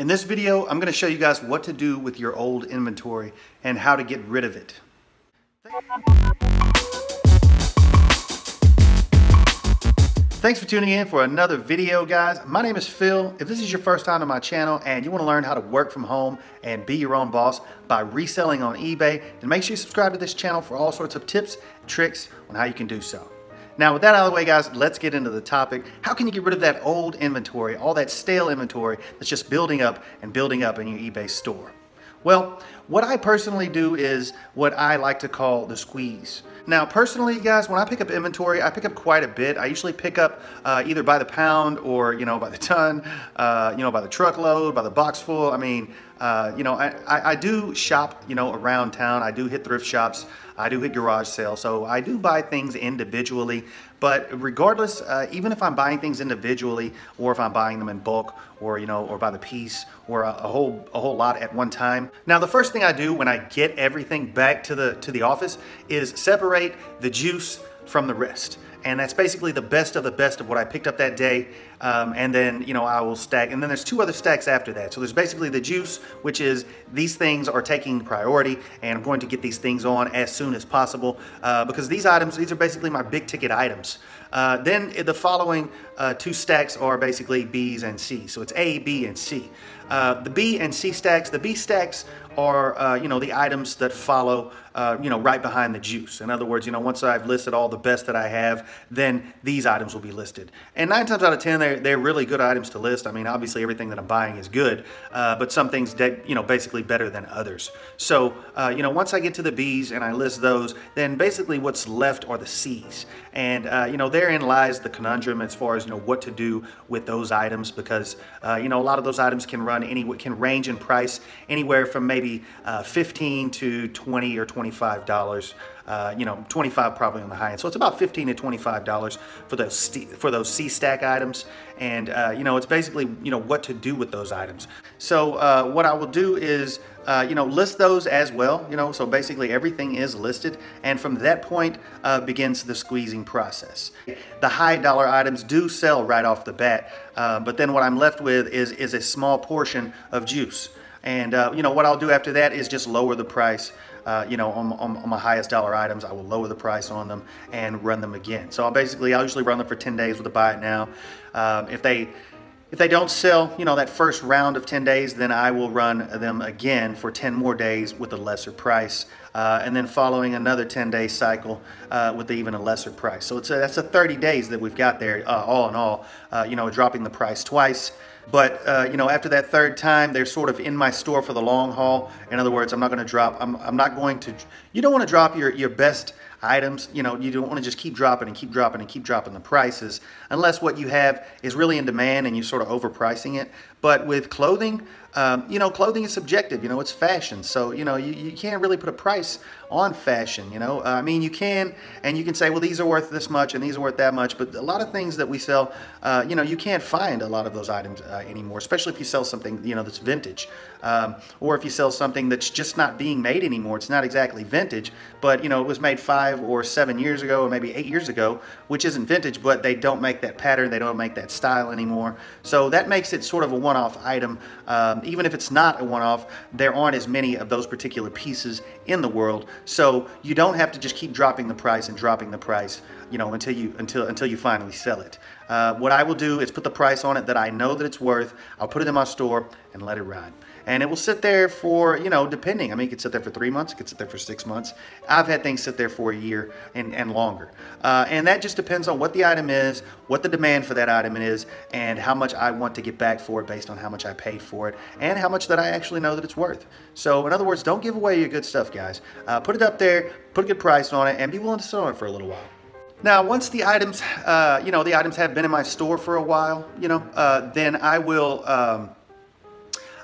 In this video, I'm gonna show you guys what to do with your old inventory and how to get rid of it. Thanks for tuning in for another video, guys. My name is Phil. If this is your first time on my channel and you wanna learn how to work from home and be your own boss by reselling on eBay, then make sure you subscribe to this channel for all sorts of tips, tricks on how you can do so. Now, with that out of the way, guys, let's get into the topic. How can you get rid of that old inventory, all that stale inventory that's just building up and building up in your eBay store? Well, what I personally do is what I like to call the squeeze. Now, personally, guys, when I pick up inventory, I pick up quite a bit. I usually pick up uh, either by the pound or, you know, by the ton, uh, you know, by the truckload, by the box full. I mean, uh, you know, I, I, I, do shop, you know, around town. I do hit thrift shops. I do hit garage sales. So I do buy things individually. But regardless, uh, even if I'm buying things individually or if I'm buying them in bulk or, you know, or by the piece or a, a whole a whole lot at one time. Now, the first thing I do when I get everything back to the to the office is separate the juice from the rest and that's basically the best of the best of what I picked up that day. Um, and then, you know, I will stack, and then there's two other stacks after that. So there's basically the juice, which is these things are taking priority, and I'm going to get these things on as soon as possible uh, because these items, these are basically my big ticket items. Uh, then the following uh, two stacks are basically B's and C. So it's A, B, and C. Uh, the B and C stacks, the B stacks are, uh, you know, the items that follow, uh, you know, right behind the juice. In other words, you know, once I've listed all the best that I have, then these items will be listed. And nine times out of 10, they're, they're really good items to list. I mean, obviously everything that I'm buying is good, uh, but some things, that, you know, basically better than others. So, uh, you know, once I get to the B's and I list those, then basically what's left are the C's. And, uh, you know, therein lies the conundrum as far as, you know, what to do with those items because, you know, a lot of those items can run any, can range in price anywhere from maybe maybe uh, 15 to 20 or 25 dollars. Uh, you know, 25 probably on the high end. So it's about 15 to 25 dollars for those for those C stack items. And uh, you know, it's basically you know what to do with those items. So uh, what I will do is uh, you know list those as well. You know, so basically everything is listed, and from that point uh, begins the squeezing process. The high dollar items do sell right off the bat, uh, but then what I'm left with is is a small portion of juice. And uh, you know what I'll do after that is just lower the price. Uh, you know, on, on, on, my highest dollar items, I will lower the price on them and run them again. So I'll basically, I'll usually run them for 10 days with a buy it now. Um, if they if they don't sell, you know, that first round of 10 days, then I will run them again for 10 more days with a lesser price. Uh, and then following another 10 day cycle uh, with even a lesser price. So it's a, that's a 30 days that we've got there, uh, all in all, uh, you know, dropping the price twice. But, uh, you know, after that third time, they're sort of in my store for the long haul. In other words, I'm not going to drop, I'm, I'm not going to, you don't want to drop your, your best items. You know, you don't want to just keep dropping and keep dropping and keep dropping the prices unless what you have is really in demand and you're sort of overpricing it. But with clothing, um, you know, clothing is subjective, you know, it's fashion. So, you know, you, you can't really put a price on fashion, you know. Uh, I mean, you can, and you can say, well, these are worth this much and these are worth that much. But a lot of things that we sell, uh, you know, you can't find a lot of those items uh, anymore, especially if you sell something, you know, that's vintage. Um, or if you sell something that's just not being made anymore. It's not exactly vintage, but, you know, it was made five or seven years ago or maybe eight years ago, which isn't vintage, but they don't make that pattern, they don't make that style anymore. So that makes it sort of a one-off item. Um, even if it's not a one-off, there aren't as many of those particular pieces in the world. So you don't have to just keep dropping the price and dropping the price, you know, until you until until you finally sell it. Uh, what I will do is put the price on it that I know that it's worth. I'll put it in my store and let it ride. And it will sit there for, you know, depending. I mean, it could sit there for three months. It could sit there for six months. I've had things sit there for a year and, and longer. Uh, and that just depends on what the item is, what the demand for that item is, and how much I want to get back for it based on how much I paid for it and how much that I actually know that it's worth. So in other words, don't give away your good stuff, guys. Uh, put it up there, put a good price on it, and be willing to sell it for a little while. Now, once the items, uh, you know, the items have been in my store for a while, you know, uh, then I will, um,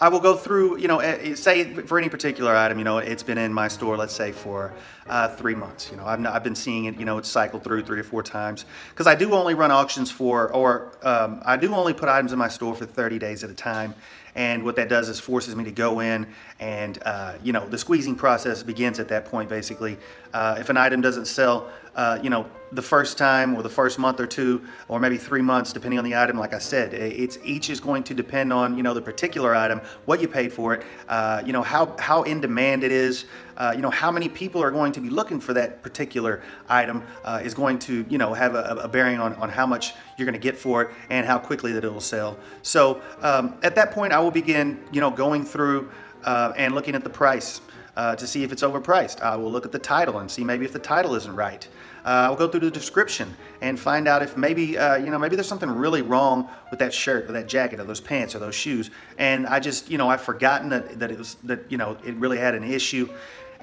I will go through, you know, say for any particular item, you know, it's been in my store, let's say for uh, three months. You know, I've, I've been seeing it, you know, it's cycled through three or four times because I do only run auctions for, or um, I do only put items in my store for 30 days at a time. And what that does is forces me to go in and, uh, you know, the squeezing process begins at that point, basically. Uh, if an item doesn't sell, uh, you know, the first time or the first month or two or maybe three months depending on the item like i said it's each is going to depend on you know the particular item what you paid for it uh, you know how how in demand it is uh, you know how many people are going to be looking for that particular item uh, is going to you know have a, a, bearing on, on how much you're going to get for it and how quickly that it will sell so um, at that point i will begin you know going through uh, and looking at the price uh, to see if it's overpriced. I will look at the title and see maybe if the title isn't right. Uh, I'll go through the description and find out if maybe, uh, you know, maybe there's something really wrong with that shirt or that jacket or those pants or those shoes. And I just, you know, I've forgotten that, that it was, that, you know, it really had an issue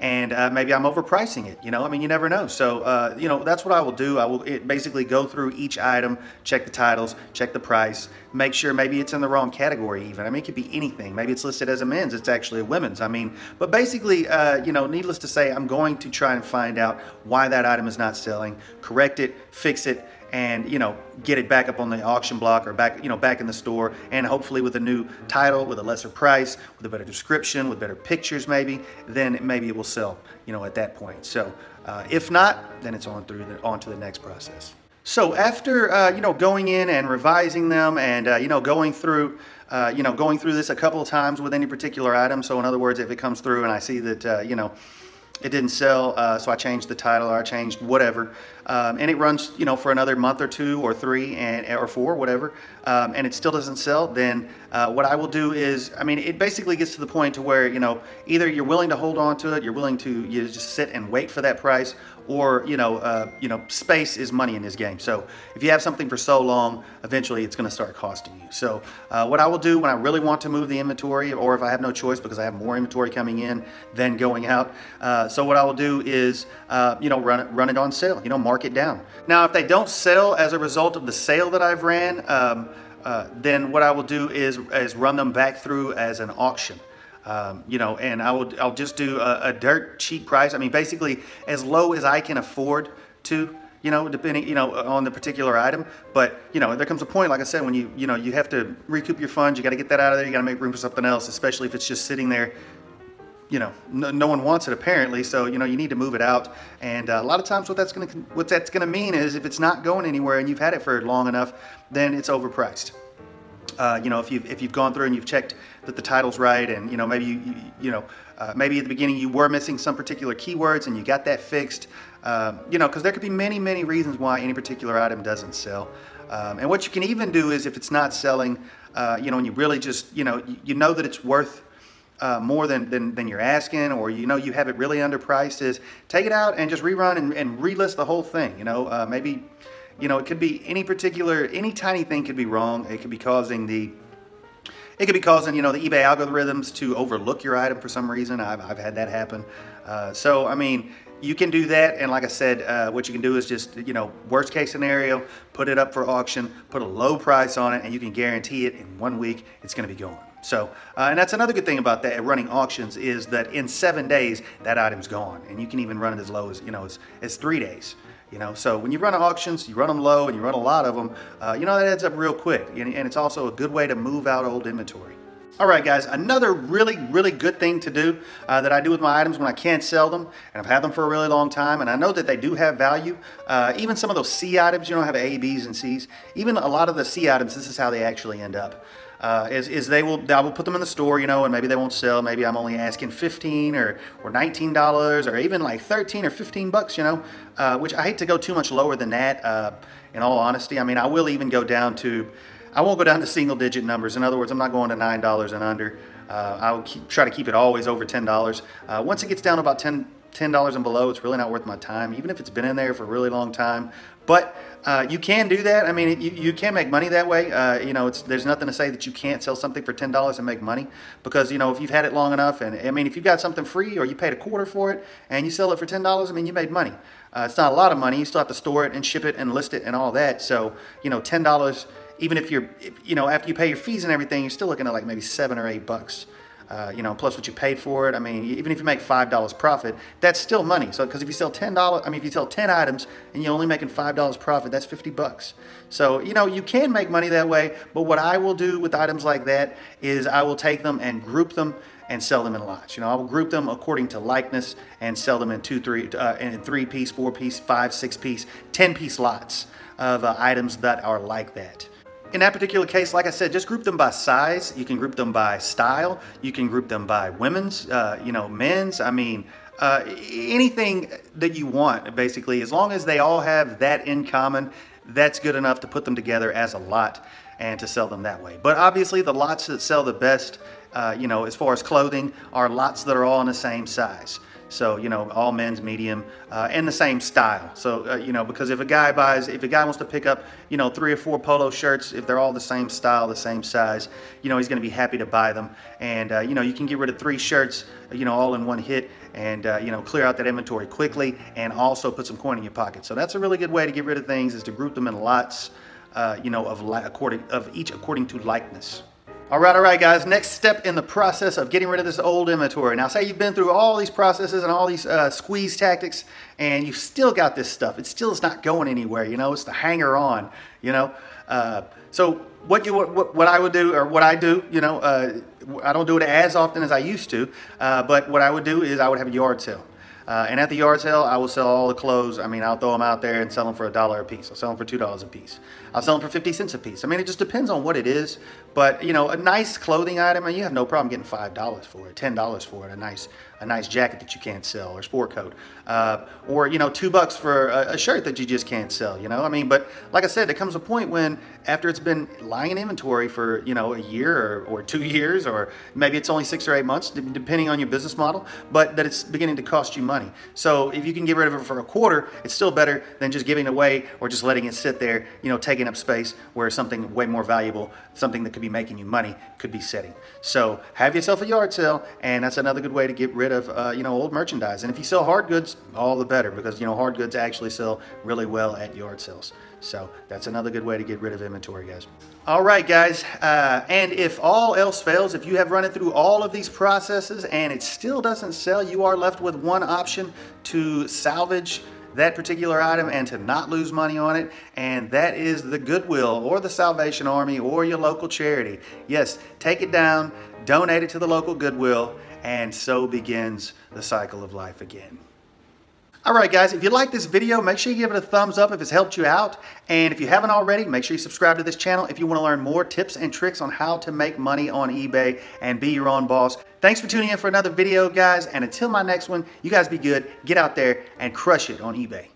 and uh, maybe I'm overpricing it. You know, I mean, you never know. So, uh, you know, that's what I will do. I will basically go through each item, check the titles, check the price, make sure maybe it's in the wrong category. Even I mean, it could be anything. Maybe it's listed as a men's, it's actually a women's. I mean, but basically, uh, you know, needless to say, I'm going to try and find out why that item is not selling, correct it, fix it, and you know get it back up on the auction block or back you know back in the store and hopefully with a new title with a lesser price with a better description with better pictures maybe then maybe it will sell you know at that point. So uh, if not then it's on through the, on to the next process. So after uh, you know going in and revising them and uh, you know going through uh, you know going through this a couple of times with any particular item so in other words if it comes through and I see that uh, you know it didn't sell, uh, so I changed the title or I changed whatever. Um, and it runs, you know, for another month or two or three and or four, whatever, um, and it still doesn't sell. Then uh, what I will do is, I mean, it basically gets to the point to where you know either you're willing to hold on to it, you're willing to you just sit and wait for that price, or you know, uh, you know, space is money in this game. So if you have something for so long, eventually it's going to start costing you. So uh, what I will do when I really want to move the inventory, or if I have no choice because I have more inventory coming in than going out, uh, so what I will do is, uh, you know, run it, run it on sale. You know, mark it down. Now, if they don't sell as a result of the sale that I've ran, um, uh, then what I will do is is run them back through as an auction. Um, you know, and I will I'll just do a, a, dirt cheap price. I mean, basically as low as I can afford to. You know, depending you know on the particular item, but you know there comes a point, like I said, when you you know you have to recoup your funds. You got to get that out of there. You got to make room for something else, especially if it's just sitting there you know, no, no, one wants it apparently. So you know, you need to move it out. And uh, a lot of times, what that's going to what that's going to mean is if it's not going anywhere and you've had it for long enough, then it's overpriced. Uh, you know, if you've if you've gone through and you've checked that the title's right, and you know maybe you you, know uh, maybe at the beginning you were missing some particular keywords and you got that fixed. Um, you know, because there could be many many reasons why any particular item doesn't sell. Um, and what you can even do is if it's not selling, uh, you know, and you really just you know you, you know that it's worth uh, more than, than, than you're asking or you know you have it really underpriced is take it out and just rerun and, and relist the whole thing you know uh, maybe you know it could be any particular any tiny thing could be wrong. It could be causing the it could be causing you know the ebay algorithms to overlook your item for some reason. I've, I've had that happen. Uh, so i mean you can do that. And like i said uh, what you can do is just you know worst case scenario put it up for auction put a low price on it and you can guarantee it in one week it's going to be gone. So, uh, and that's another good thing about that running auctions is that in seven days, that item's gone. And you can even run it as low as, you know, as, as three days. You know, so when you run auctions, you run them low and you run a lot of them, uh, you know, that adds up real quick. And, it's also a good way to move out old inventory. All right, guys, another really, really good thing to do uh, that I do with my items when I can't sell them, and I've had them for a really long time, and I know that they do have value. Uh, even some of those C items, you know, have A, Bs, and Cs. Even a lot of the C items, this is how they actually end up uh, is, is they will I will put them in the store, you know, and maybe they won't sell. Maybe I'm only asking 15 or or 19 dollars or even like 13 or 15 bucks, you know, uh, which I hate to go too much lower than that. Uh, in all honesty, I mean, I will even go down to I won't go down to single digit numbers. In other words, I'm not going to nine dollars and under. Uh, I'll keep, try to keep it always over ten dollars. Uh, once it gets down about 10 $10 and below, it's really not worth my time, even if it's been in there for a really long time. But uh, you can do that. I mean, you, you can make money that way. Uh, you know, it's, there's nothing to say that you can't sell something for $10 and make money because, you know, if you've had it long enough and, I mean, if you've got something free or you paid a quarter for it and you sell it for $10, I mean, you made money. Uh, it's not a lot of money. You still have to store it and ship it and list it and all that. So, you know, $10, even if you're, you know, after you pay your fees and everything, you're still looking at like maybe seven or eight bucks uh, you know, plus what you paid for it. I mean, even if you make $5 profit, that's still money. So, because if you sell $10, I mean, if you sell 10 items and you're only making $5 profit, that's 50 bucks. So, you know, you can make money that way, but what I will do with items like that is I will take them and group them and sell them in lots. You know, I will group them according to likeness and sell them in two, three, uh, in three piece, four piece, five, six piece, 10 piece lots of uh, items that are like that. In that particular case, like I said, just group them by size. You can group them by style. You can group them by women's, uh, you know, men's. I mean, uh, anything that you want, basically, as long as they all have that in common, that's good enough to put them together as a lot and to sell them that way. But obviously, the lots that sell the best, uh, you know, as far as clothing, are lots that are all in the same size. So, you know, all men's medium uh, and the same style. So, uh, you know, because if a guy buys, if a guy wants to pick up, you know, three or four polo shirts, if they're all the same style, the same size, you know, he's going to be happy to buy them. And, uh, you know, you can get rid of three shirts, you know, all in one hit and, uh, you know, clear out that inventory quickly and also put some coin in your pocket. So that's a really good way to get rid of things is to group them in lots, uh, you know, of, according, of each according to likeness. All right, all right, guys. Next step in the process of getting rid of this old inventory. Now, say you've been through all these processes and all these uh, squeeze tactics, and you've still got this stuff. It still is not going anywhere. You know, it's the hanger on. You know, uh, so what you what, what I would do or what I do, you know, uh, I don't do it as often as I used to, uh, but what I would do is I would have a yard sale. Uh, and at the yard sale, I will sell all the clothes. I mean, I'll throw them out there and sell them for a dollar a piece. I'll sell them for two dollars a piece. I'll sell them for 50 cents a piece. I mean, it just depends on what it is. But you know, a nice clothing item, and you have no problem getting five dollars for it, ten dollars for it. A nice, a nice jacket that you can't sell, or sport coat, uh, or you know, two bucks for a, a, shirt that you just can't sell. You know, I mean, but like I said, there comes a point when after it's been lying in inventory for you know a year or, or two years, or maybe it's only six or eight months, depending on your business model, but that it's beginning to cost you money. So if you can get rid of it for a quarter, it's still better than just giving it away or just letting it sit there, you know, taking up space where something way more valuable, something that could be making you money, could be sitting. So have yourself a yard sale, and that's another good way to get rid of, uh, you know, old merchandise. And if you sell hard goods, all the better because, you know, hard goods actually sell really well at yard sales. So that's another good way to get rid of inventory, guys. All right, guys. Uh, and if all else fails, if you have run it through all of these processes and it still doesn't sell, you are left with one option to salvage that particular item and to not lose money on it, and that is the Goodwill or the Salvation Army or your local charity. Yes, take it down, donate it to the local Goodwill, and so begins the cycle of life again. All right, guys, if you like this video, make sure you give it a thumbs up if it's helped you out. And if you haven't already, make sure you subscribe to this channel if you want to learn more tips and tricks on how to make money on eBay and be your own boss. Thanks for tuning in for another video, guys. And until my next one, you guys be good. Get out there and crush it on eBay.